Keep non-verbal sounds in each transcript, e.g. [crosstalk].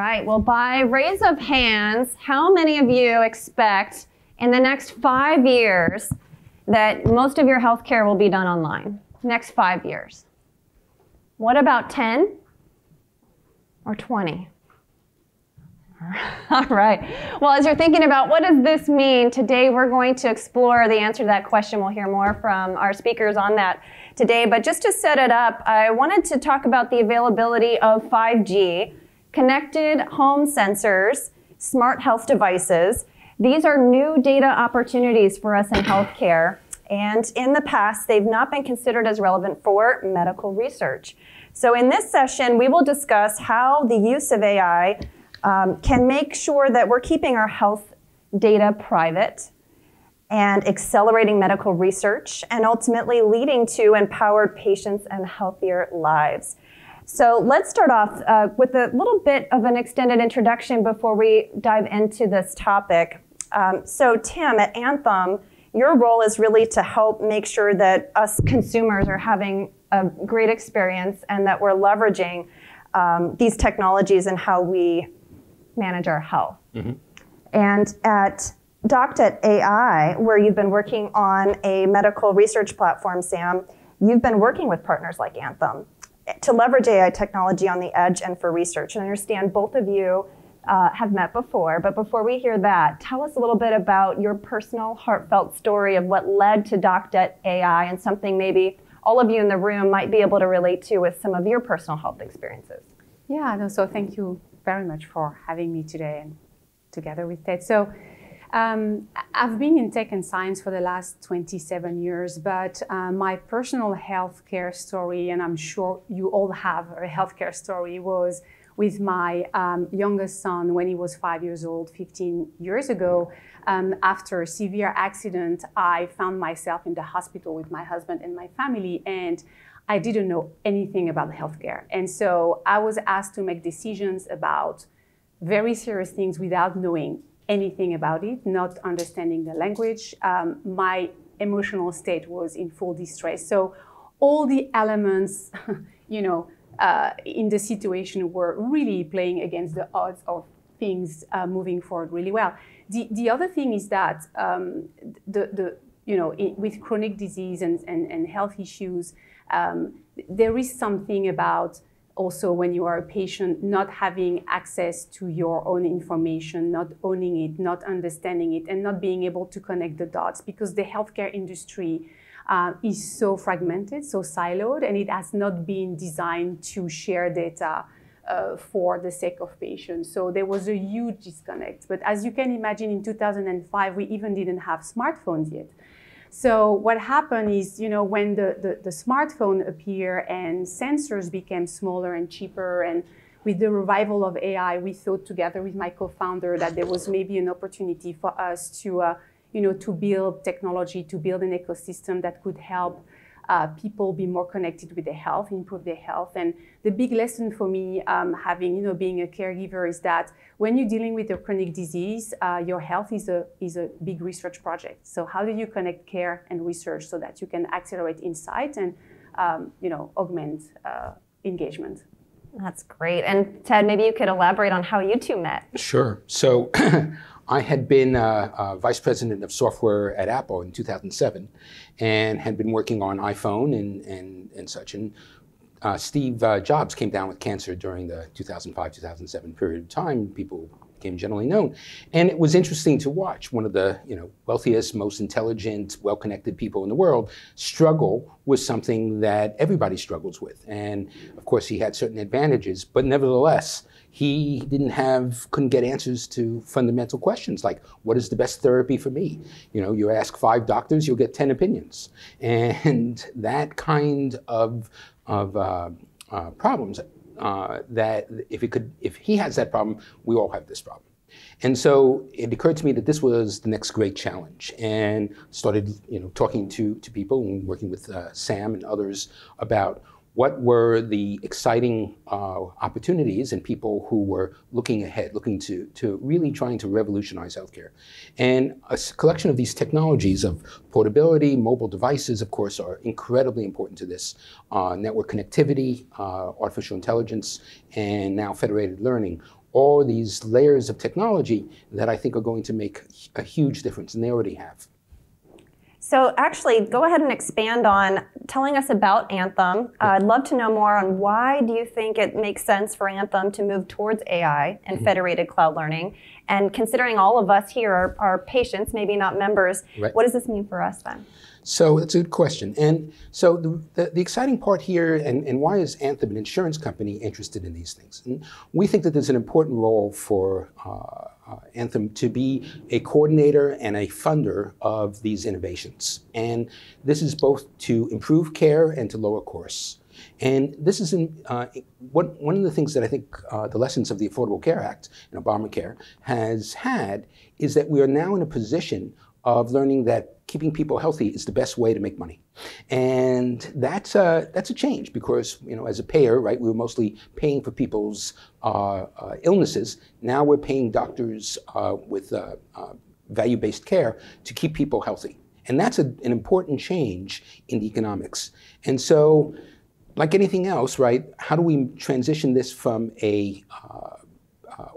right. Well, by raise of hands, how many of you expect in the next five years that most of your healthcare will be done online? Next five years. What about 10 or 20? [laughs] All right. Well, as you're thinking about what does this mean, today we're going to explore the answer to that question. We'll hear more from our speakers on that today. But just to set it up, I wanted to talk about the availability of 5G, connected home sensors, smart health devices. These are new data opportunities for us in healthcare. And in the past, they've not been considered as relevant for medical research. So in this session, we will discuss how the use of AI um, can make sure that we're keeping our health data private and accelerating medical research and ultimately leading to empowered patients and healthier lives. So let's start off uh, with a little bit of an extended introduction before we dive into this topic. Um, so, Tim, at Anthem, your role is really to help make sure that us consumers are having a great experience and that we're leveraging um, these technologies and how we manage our health. Mm-hmm. And at Doc.ai, where you've been working on a medical research platform, Sam, you've been working with partners like Anthem to leverage AI technology on the edge and for research. And I understand both of you uh, have met before, but before we hear that, tell us a little bit about your personal, heartfelt story of what led to Doctet AI and something maybe all of you in the room might be able to relate to with some of your personal health experiences. Yeah, no, so thank you very much for having me today and together with Ted. So um, I've been in tech and science for the last 27 years, but uh, my personal healthcare story, and I'm sure you all have a healthcare story, was with my um, youngest son when he was five years old 15 years ago. Um, after a severe accident, I found myself in the hospital with my husband and my family, and I didn't know anything about healthcare. And so I was asked to make decisions about very serious things without knowing anything about it, not understanding the language. Um, my emotional state was in full distress. So all the elements, [laughs] you know, uh, in the situation were really playing against the odds of things uh, moving forward really well. The, the other thing is that um, the, the, you know, it, with chronic disease and, and, and health issues, um, there is something about also when you are a patient not having access to your own information, not owning it, not understanding it, and not being able to connect the dots because the healthcare industry uh, is so fragmented, so siloed, and it has not been designed to share data uh, for the sake of patients. So there was a huge disconnect. But as you can imagine, in 2005, we even didn't have smartphones yet. So what happened is, you know, when the, the, the smartphone appeared and sensors became smaller and cheaper and with the revival of AI, we thought together with my co-founder that there was maybe an opportunity for us to, uh, you know, to build technology, to build an ecosystem that could help uh, people be more connected with their health, improve their health. And the big lesson for me, um, having you know being a caregiver, is that when you're dealing with a chronic disease, uh, your health is a is a big research project. So how do you connect care and research so that you can accelerate insight and um, you know augment uh, engagement? That's great. And Ted, maybe you could elaborate on how you two met. Sure. So [clears throat] I had been uh, uh, vice president of software at Apple in 2007 and had been working on iPhone and, and, and such. And uh, Steve uh, Jobs came down with cancer during the 2005 2007 period of time. People became generally known. And it was interesting to watch one of the you know, wealthiest, most intelligent, well connected people in the world struggle with something that everybody struggles with. And of course, he had certain advantages, but nevertheless, he didn't have couldn't get answers to fundamental questions like what is the best therapy for me? You know you ask five doctors you'll get 10 opinions. [laughs] And that kind of of uh, uh, problems uh, that if it could if he has that problem we all have this problem. And so it occurred to me that this was the next great challenge and started you know talking to, to people and working with uh, sam and others about what were the exciting uh, opportunities and people who were looking ahead, looking to, to really trying to revolutionize healthcare. And a collection of these technologies of portability, mobile devices, of course, are incredibly important to this. Uh, network connectivity, uh, artificial intelligence, and now federated learning all these layers of technology that I think are going to make a huge difference, and they already have. So actually, go ahead and expand on telling us about Anthem. Uh, I'd love to know more on why do you think it makes sense for Anthem to move towards AI and mm-hmm. federated cloud learning? And considering all of us here are, are patients, maybe not members, right. what does this mean for us then? So that's a good question. And so the, the, the, exciting part here, and, and why is Anthem, an insurance company, interested in these things? And we think that there's an important role for uh, uh, Anthem to be a coordinator and a funder of these innovations. And this is both to improve care and to lower costs. And this is in, uh, what, one of the things that I think uh, the lessons of the Affordable Care Act and Obamacare has had is that we are now in a position of learning that keeping people healthy is the best way to make money. And that's a, that's a change because, you know, as a payer, right, we were mostly paying for people's uh, uh, illnesses. Now we're paying doctors uh, with uh, uh, value-based care to keep people healthy. And that's a, an important change in the economics. And so, like anything else, right, how do we transition this from a uh,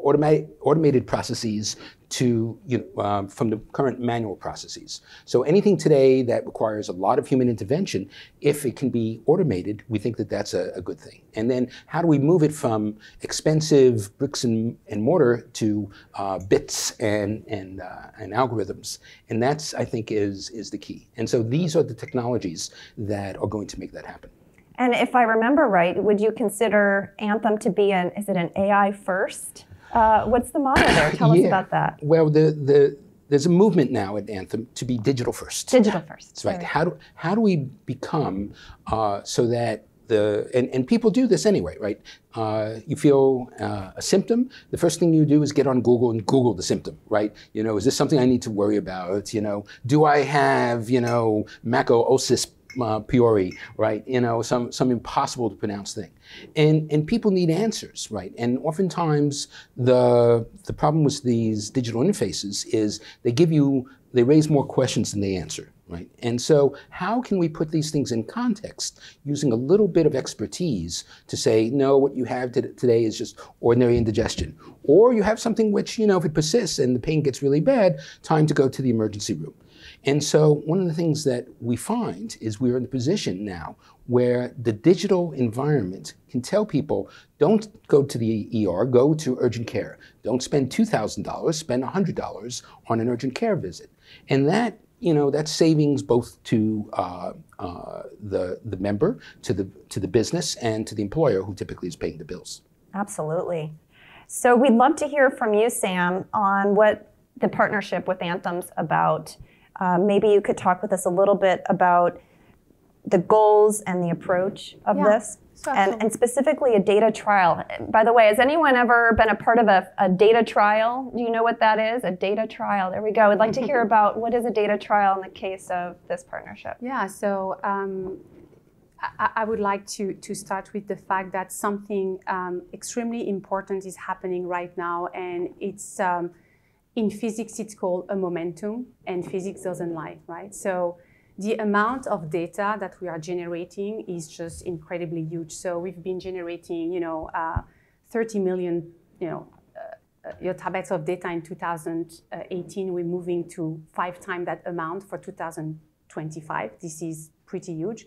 automated, automated processes to you know, um, from the current manual processes. So anything today that requires a lot of human intervention, if it can be automated, we think that that's a, a good thing. And then how do we move it from expensive bricks and, and mortar to uh, bits and and uh, and algorithms? And that's I think is is the key. And so these are the technologies that are going to make that happen. And if I remember right, would you consider Anthem to be an is it an AI first? Uh, what's the motto there? Tell yeah. us about that. Well, the, the, there's a movement now at Anthem to be digital first. Digital first. That's right. right. How, do, how do we become uh, so that the, and, and people do this anyway, right? Uh, you feel uh, a symptom, the first thing you do is get on Google and Google the symptom, right? You know, is this something I need to worry about? You know, do I have, you know, macoosis uh, right? You know, some, some impossible to pronounce thing. And, and people need answers, right? And oftentimes the, the problem with these digital interfaces is they give you, they raise more questions than they answer, right? And so how can we put these things in context using a little bit of expertise to say, no, what you have today is just ordinary indigestion. Or you have something which, you know, if it persists and the pain gets really bad, time to go to the emergency room. And so one of the things that we find is we're in a position now where the digital environment can tell people, don't go to the ER, go to urgent care. Don't spend $2,000, spend $100 on an urgent care visit. And that, you know, that's savings both to uh, uh, the, the member, to the, to the business, and to the employer who typically is paying the bills. Absolutely. So we'd love to hear from you, Sam, on what the partnership with Anthem's about. Uh, maybe you could talk with us a little bit about the goals and the approach of yeah. this. and, and, specifically a data trial. By the way, has anyone ever been a part of a, a, data trial? Do you know what that is? A data trial. There we go. I'd like to hear [laughs] about what is a data trial in the case of this partnership. Yeah, so um, I, I, would like to, to start with the fact that something um, extremely important is happening right now, and it's um, in physics, it's called a momentum, and physics doesn't lie, right? So the amount of data that we are generating is just incredibly huge. So we've been generating, you know, uh, 30 million, you know, uh, uh tablets of data in 2018. We're moving to five times that amount for 2025. This is pretty huge.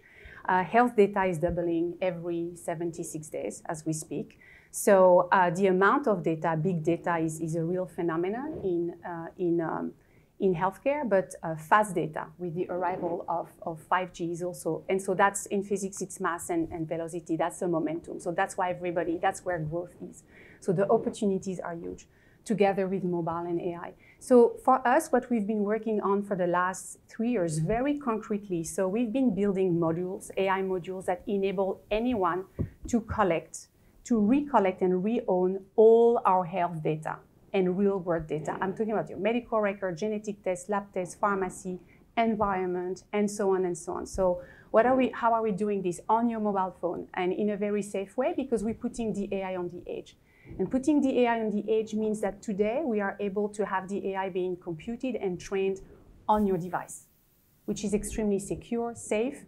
Uh, health data is doubling every 76 days as we speak. So uh, the amount of data, big data, is, is a real phenomenon in, uh, in, um, in healthcare, but uh, fast data with the arrival of, of 5G is also, and so that's in physics, it's mass and, and velocity, that's the momentum. So that's why everybody, that's where growth is. So the opportunities are huge together with mobile and AI. So for us, what we've been working on for the last three years, very concretely, so we've been building modules, AI modules that enable anyone to collect to recollect and re-own all our health data and real world data. I'm talking about your medical record, genetic tests, lab tests, pharmacy, environment, and so on and so on. So what are we, how are we doing this on your mobile phone and in a very safe way? Because we're putting the AI on the edge. And putting the AI on the edge means that today we are able to have the AI being computed and trained on your device, which is extremely secure, safe,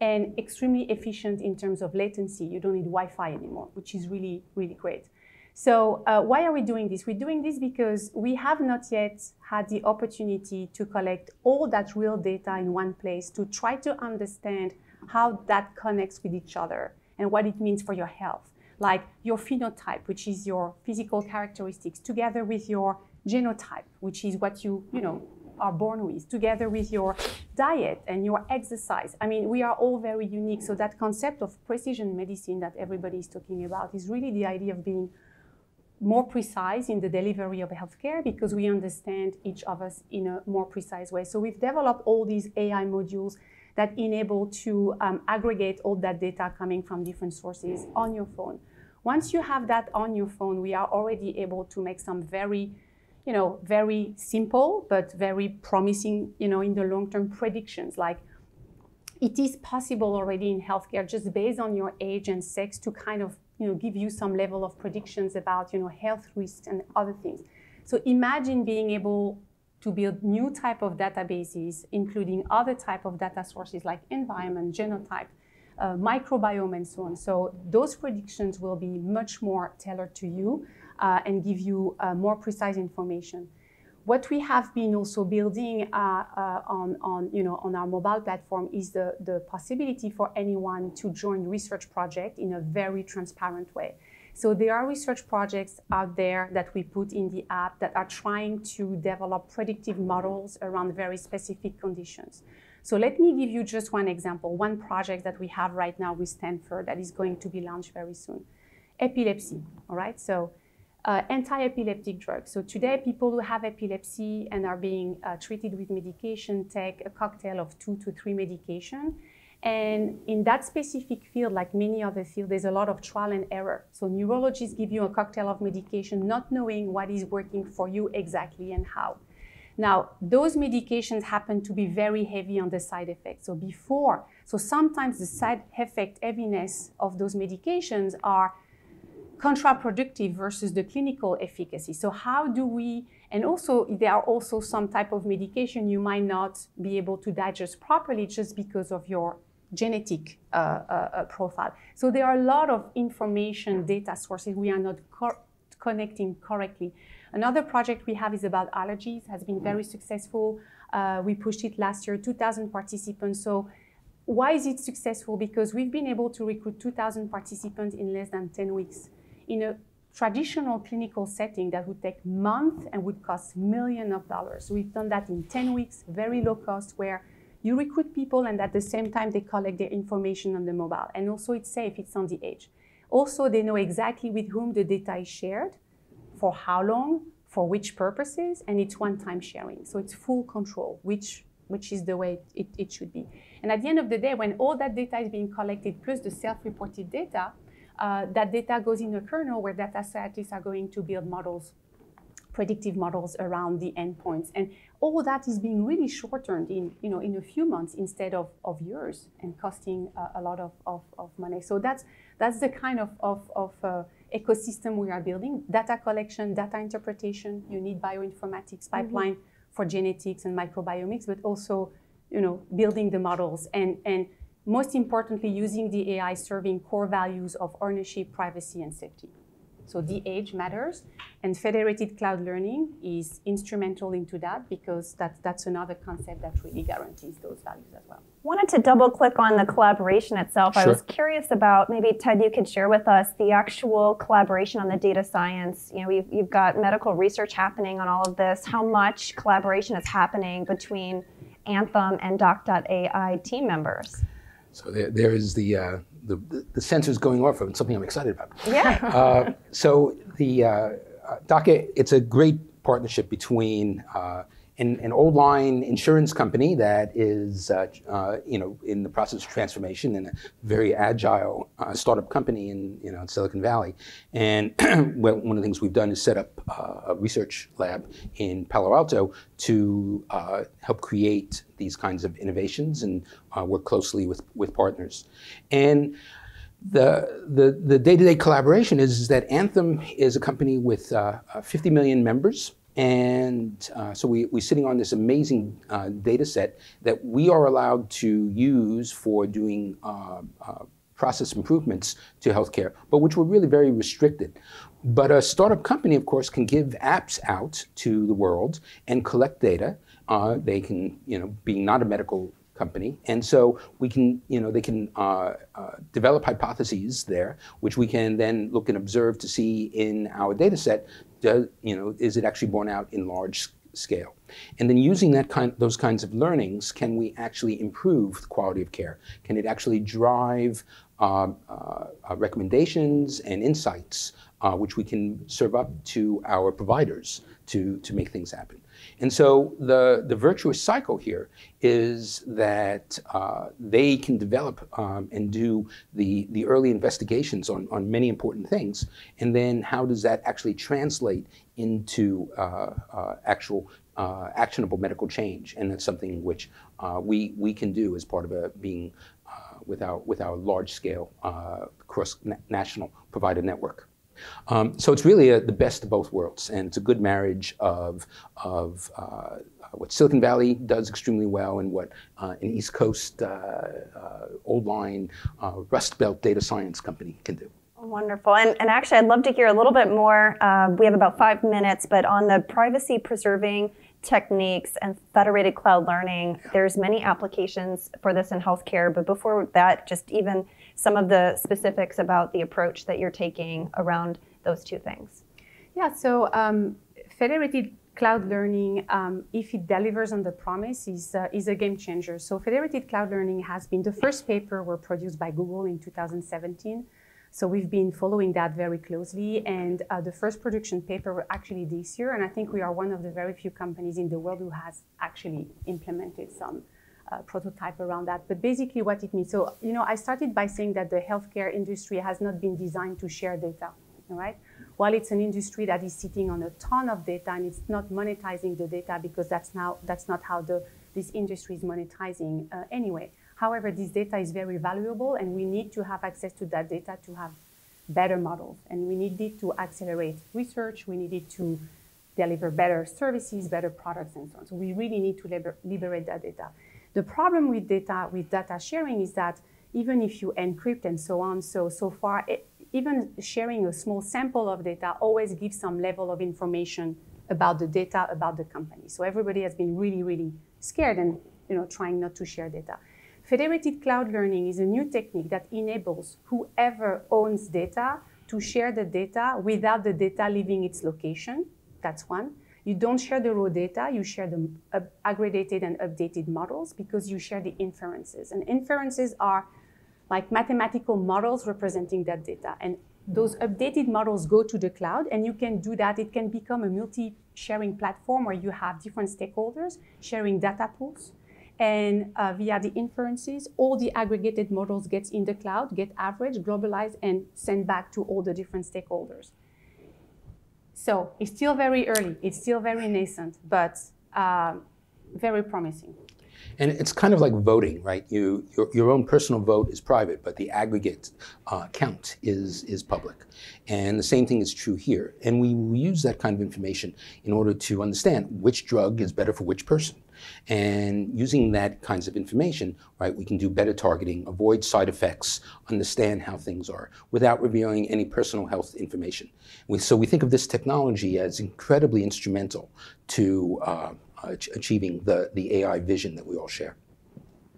and extremely efficient in terms of latency. You don't need Wi-Fi anymore, which is really, really great. So uh, why are we doing this? We're doing this because we have not yet had the opportunity to collect all that real data in one place to try to understand how that connects with each other and what it means for your health. Like your phenotype, which is your physical characteristics, together with your genotype, which is what you, you know, are born with, together with your diet and your exercise. I mean, we are all very unique. So that concept of precision medicine that everybody is talking about is really the idea of being more precise in the delivery of healthcare because we understand each of us in a more precise way. So we've developed all these AI modules that enable to um, aggregate all that data coming from different sources on your phone. Once you have that on your phone, we are already able to make some very you know, very simple but very promising, you know, in the long-term predictions. Like it is possible already in healthcare just based on your age and sex to kind of, you know, give you some level of predictions about, you know, health risks and other things. So imagine being able to build new type of databases, including other type of data sources like environment, genotype, uh, microbiome, and so on. So those predictions will be much more tailored to you uh, and give you uh, more precise information. What we have been also building uh, uh, on, on, you know, on our mobile platform is the, the possibility for anyone to join research project in a very transparent way. So there are research projects out there that we put in the app that are trying to develop predictive models around very specific conditions. So let me give you just one example, one project that we have right now with Stanford that is going to be launched very soon. Epilepsy, all right? So uh, anti-epileptic drugs. So today, people who have epilepsy and are being uh, treated with medication take a cocktail of two to three medication. And in that specific field, like many other fields, there's a lot of trial and error. So neurologists give you a cocktail of medication, not knowing what is working for you exactly and how. Now, those medications happen to be very heavy on the side effects. So before, so sometimes the side effect heaviness of those medications are contraproductive versus the clinical efficacy. So how do we, and also there are also some type of medication you might not be able to digest properly just because of your genetic uh, uh, uh profile. So there are a lot of information data sources we are not co connecting correctly. Another project we have is about allergies, has been very successful. Uh, we pushed it last year, 2,000 participants. So why is it successful? Because we've been able to recruit 2,000 participants in less than 10 weeks in a traditional clinical setting that would take months and would cost millions of dollars. We've done that in 10 weeks, very low cost, where you recruit people and at the same time they collect their information on the mobile. And also it's safe, it's on the edge. Also, they know exactly with whom the data is shared, for how long, for which purposes, and it's one-time sharing. So it's full control, which, which is the way it, it should be. And at the end of the day, when all that data is being collected, plus the self-reported data, uh, that data goes in a kernel where data scientists are going to build models, predictive models around the endpoints. And all that is being really shortened in, you know, in a few months instead of, of years and costing uh, a lot of, of, of, money. So that's, that's the kind of, of, of uh, ecosystem we are building. Data collection, data interpretation, you need bioinformatics mm-hmm. pipeline mm-hmm. for genetics and microbiomics, but also, you know, building the models and, and most importantly, using the AI serving core values of ownership, privacy, and safety. So the age matters, and federated cloud learning is instrumental into that because that, that's another concept that really guarantees those values as well. Wanted to double click on the collaboration itself. Sure. I was curious about maybe Ted, you could share with us the actual collaboration on the data science. You know, you've, you've got medical research happening on all of this. How much collaboration is happening between Anthem and Doc.ai team members? So there, there is the, uh, the, the sensors going off of something I'm excited about. Yeah. uh, so the uh, uh Doc.ai, it's a great partnership between uh, an, an, old line insurance company that is, uh, uh, you know, in the process of transformation and a very agile uh, startup company in, you know, Silicon Valley. And [clears throat] one of the things we've done is set up uh, a research lab in Palo Alto to uh, help create these kinds of innovations and uh, work closely with, with partners. And the, the, the day-to-day collaboration is, is, that Anthem is a company with 50 million members. And uh, so we, we're sitting on this amazing uh, data set that we are allowed to use for doing uh, uh process improvements to healthcare, but which were really very restricted. But a startup company, of course, can give apps out to the world and collect data. Uh, they can, you know, being not a medical company, and so we can, you know, they can uh, uh, develop hypotheses there, which we can then look and observe to see in our data set, does, you know, is it actually borne out in large scale? And then using that kind, those kinds of learnings, can we actually improve the quality of care? Can it actually drive uh, uh, recommendations and insights uh, which we can serve up to our providers to, to make things happen. And so the, the virtuous cycle here is that uh, they can develop um, and do the, the early investigations on, on many important things. And then how does that actually translate into uh, uh actual uh, actionable medical change? And that's something which uh, we, we can do as part of a, being with, our, with our large scale cross-national provider network. Um, so it's really a, the best of both worlds, and it's a good marriage of, of uh, what Silicon Valley does extremely well and what uh, an East Coast uh, uh old line uh, Rust Belt data science company can do. Wonderful. And, and actually, I'd love to hear a little bit more. Uh, we have about five minutes, but on the privacy preserving techniques and federated cloud learning, there's many applications for this in healthcare. But before that, just even some of the specifics about the approach that you're taking around those two things. Yeah, so um, federated cloud learning, um, if it delivers on the promise, is, uh, is a game changer. So federated cloud learning has been the first paper were produced by Google in 2017. So we've been following that very closely. And uh, the first production paper were actually this year. And I think we are one of the very few companies in the world who has actually implemented some uh, prototype around that. But basically what it means, so, you know, I started by saying that the healthcare industry has not been designed to share data, right? While it's an industry that is sitting on a ton of data and it's not monetizing the data because that's now, that's not how the, this industry is monetizing uh, anyway. However, this data is very valuable and we need to have access to that data to have better models. And we needed to accelerate research, we needed to deliver better services, better products, and so on. So we really need to liber liberate that data. The problem with data, with data sharing is that even if you encrypt and so on, so, so far, it, even sharing a small sample of data always gives some level of information about the data, about the company. So everybody has been really, really scared and you know, trying not to share data. Federated cloud learning is a new technique that enables whoever owns data to share the data without the data leaving its location. That's one. You don't share the raw data, you share the aggregated and updated models because you share the inferences. And inferences are like mathematical models representing that data. And those updated models go to the cloud, and you can do that. It can become a multi sharing platform where you have different stakeholders sharing data pools. And uh, via the inferences, all the aggregated models get in the cloud, get averaged, globalized, and sent back to all the different stakeholders. So it's still very early, it's still very nascent, but uh, very promising. And it's kind of like voting, right? You, your, your own personal vote is private, but the aggregate uh, count is, is public. And the same thing is true here. And we, we use that kind of information in order to understand which drug is better for which person. And using that kinds of information, right, we can do better targeting, avoid side effects, understand how things are without revealing any personal health information. We, so we think of this technology as incredibly instrumental to uh, achieving the, the AI vision that we all share.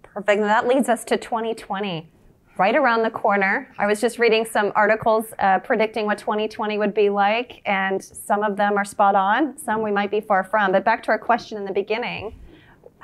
Perfect. And that leads us to 2020, right around the corner. I was just reading some articles uh, predicting what 2020 would be like, and some of them are spot on, some we might be far from. But back to our question in the beginning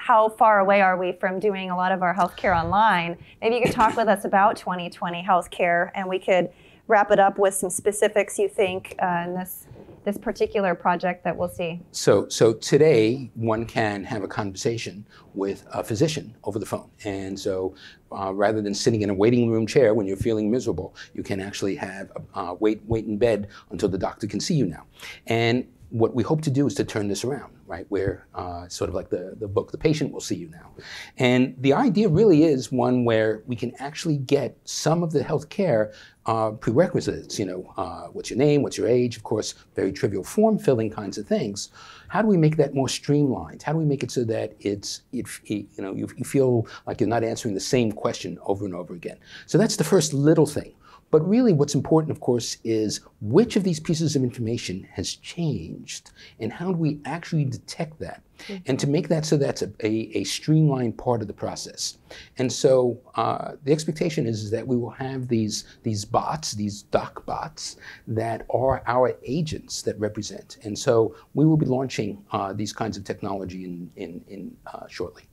how far away are we from doing a lot of our healthcare online? Maybe you could talk with us about 2020 healthcare, and we could wrap it up with some specifics you think uh, in this this particular project that we'll see? So, so today one can have a conversation with a physician over the phone, and so uh, rather than sitting in a waiting room chair when you're feeling miserable, you can actually have uh, wait wait in bed until the doctor can see you now. And what we hope to do is to turn this around right? Where uh, sort of like the, the book, The Patient Will See You Now. And the idea really is one where we can actually get some of the healthcare uh, prerequisites, you know, uh, what's your name, what's your age, of course, very trivial form filling kinds of things. How do we make that more streamlined? How do we make it so that it's, it, you know, you, you feel like you're not answering the same question over and over again? So that's the first little thing. But really, what's important, of course, is which of these pieces of information has changed, and how do we actually detect that? Mm-hmm. And to make that so that's a, a, a, streamlined part of the process. And so uh, the expectation is, is, that we will have these, these bots, these doc bots, that are our agents that represent. And so we will be launching uh, these kinds of technology in, in, in uh, shortly.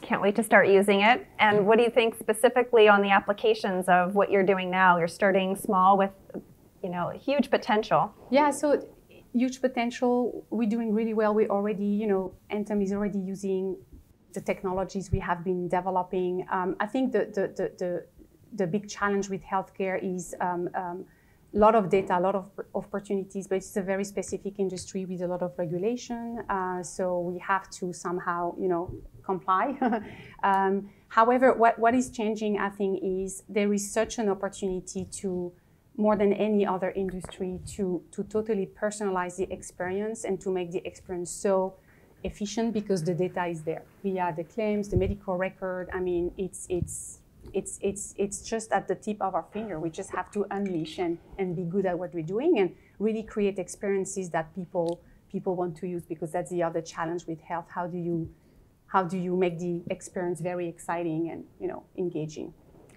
Can't wait to start using it. And what do you think specifically on the applications of what you're doing now? You're starting small with, you know, huge potential. Yeah, so huge potential. We're doing really well. We already, you know, Anthem is already using the technologies we have been developing. Um, I think the, the, the, the, the big challenge with healthcare is um, um, a lot of data, a lot of opportunities, but it's a very specific industry with a lot of regulation. Uh, so we have to somehow, you know, comply. [laughs] um, however, what, what is changing, I think, is there is such an opportunity to, more than any other industry, to, to totally personalize the experience and to make the experience so efficient because the data is there via the claims, the medical record. I mean, it's, it's, it's, it's, it's just at the tip of our finger. We just have to unleash and, and be good at what we're doing and really create experiences that people, people want to use because that's the other challenge with health. How do you, how do you make the experience very exciting and you know, engaging?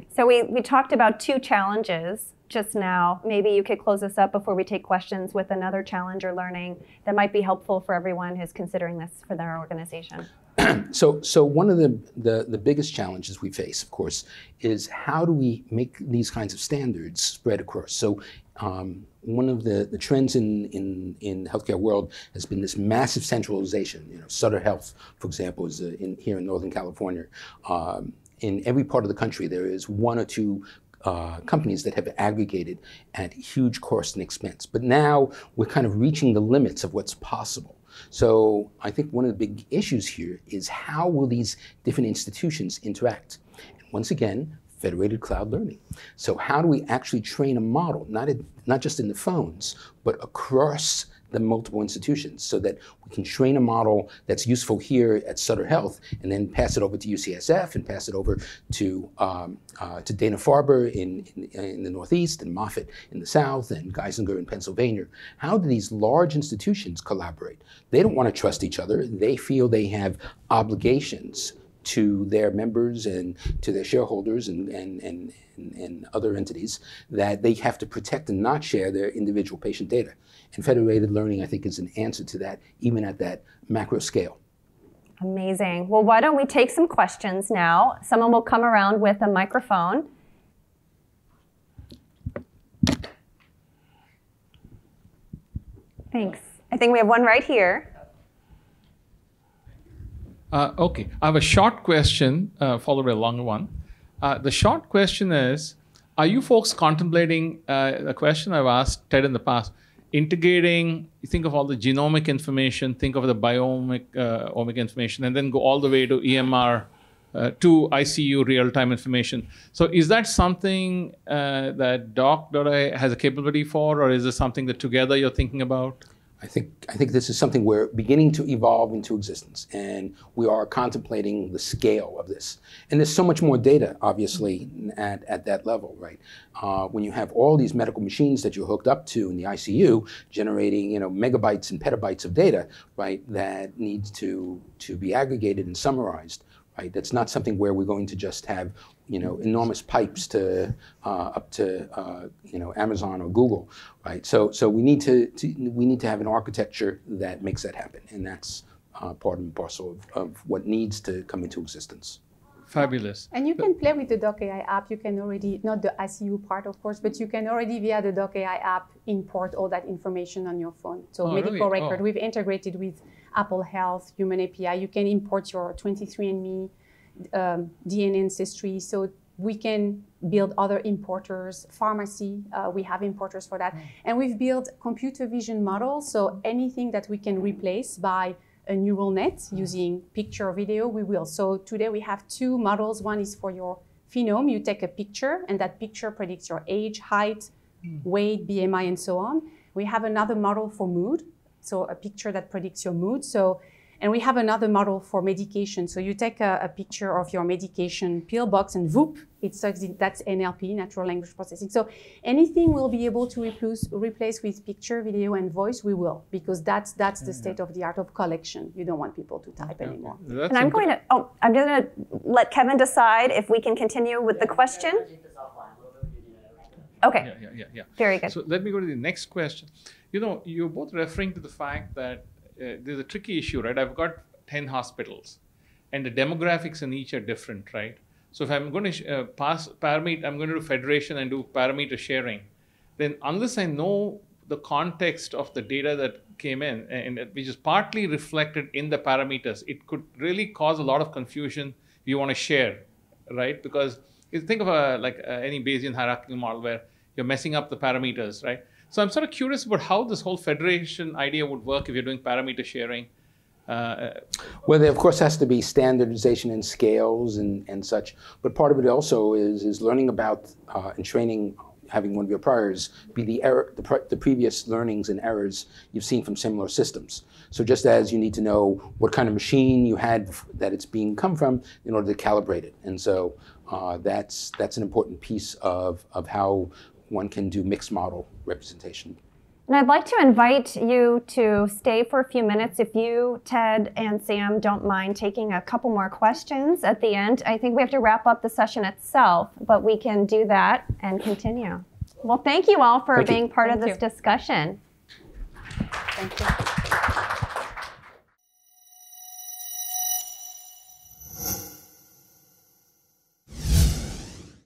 So we, we talked about two challenges just now. Maybe you could close us up before we take questions with another challenge or learning that might be helpful for everyone who's considering this for their organization. [clears throat] so, so one of the, the, the, biggest challenges we face, of course, is how do we make these kinds of standards spread across? So, um, one of the, the trends in, in, in healthcare world has been this massive centralization. You know, Sutter Health, for example, is uh, in, here in Northern California. Um, in every part of the country, there is one or two uh, companies that have aggregated at huge cost and expense. But now we're kind of reaching the limits of what's possible. So I think one of the big issues here is how will these different institutions interact? And once again, federated cloud learning. So how do we actually train a model, not, not just in the phones, but across the multiple institutions so that we can train a model that's useful here at Sutter Health and then pass it over to UCSF and pass it over to, um, uh, to Dana-Farber in, in, in, the Northeast and Moffitt in the South and Geisinger in Pennsylvania. How do these large institutions collaborate? They don't want to trust each other. They feel they have obligations to their members and to their shareholders and, and, and, and, other entities that they have to protect and not share their individual patient data. And federated learning, I think, is an answer to that, even at that macro scale. Amazing. Well, why don't we take some questions now? Someone will come around with a microphone. Thanks. I think we have one right here. Uh, okay, I have a short question uh, followed by a longer one. Uh, the short question is Are you folks contemplating uh, a question I've asked Ted in the past? Integrating, you think of all the genomic information, think of the biomic uh, omic information, and then go all the way to EMR uh, to ICU real time information. So, is that something that Doc.ai has a capability for, or is this something that together you're thinking about? I think, I think this is something we're beginning to evolve into existence, and we are contemplating the scale of this. And there's so much more data, obviously, at, at that level, right? Uh, when you have all these medical machines that you're hooked up to in the ICU, generating, you know, megabytes and petabytes of data, right, that needs to, to be aggregated and summarized, right? That's not something where we're going to just have you know, enormous pipes to uh, up to uh, you know Amazon or Google, right? So so we need to, to, we need to have an architecture that makes that happen, and that's uh, part and parcel of, of what needs to come into existence. Fabulous. And you can play with the Doc AI app. You can already, not the ICU part, of course, but you can already via the Doc AI app import all that information on your phone. So oh, medical really? record, oh. we've integrated with Apple Health, Human API. You can import your 23andMe um, DNA ancestry. So we can build other importers, pharmacy, uh, we have importers for that. Mm. And we've built computer vision models, so anything that we can replace by a neural net using picture or video, we will. So today we have two models. One is for your phenome. You take a picture, and that picture predicts your age, height, weight, BMI, and so on. We have another model for mood, so a picture that predicts your mood. So, and we have another model for medication. So you take a, a picture of your medication pill box, and whoop, it sucks in. That's NLP, natural language processing. So anything we'll be able to replace, replace with picture, video, and voice, we will, because that's that's the state of the art of collection. You don't want people to type anymore. That's And I'm going to, oh, I'm going to let Kevin decide if we can continue with the question. Okay, Yeah, yeah, yeah, yeah. very good. So let me go to the next question. You know, you're both referring to the fact that there's a tricky issue, right? I've got 10 hospitals, and the demographics in each are different, right? So if I'm going to uh, pass parameter, I'm going to do federation and do parameter sharing, then unless I know the context of the data that came in, and which is partly reflected in the parameters, it could really cause a lot of confusion if you want to share, right? Because think of a, like uh, any Bayesian hierarchical model where you're messing up the parameters, right? So I'm sort of curious about how this whole federation idea would work if you're doing parameter sharing. Uh, Well, there of course has to be standardization and scales and, and such, but part of it also is is learning about uh, and training. Having one of your priors be the error, the, the previous learnings and errors you've seen from similar systems. So just as you need to know what kind of machine you had that it's being come from in order to calibrate it, and so uh, that's that's an important piece of of how one can do mixed model representation. And I'd like to invite you to stay for a few minutes if you, Ted, and Sam don't mind taking a couple more questions at the end. I think we have to wrap up the session itself, but we can do that and continue. Well, thank you all for Thank you. being part of this you. discussion. Thank you.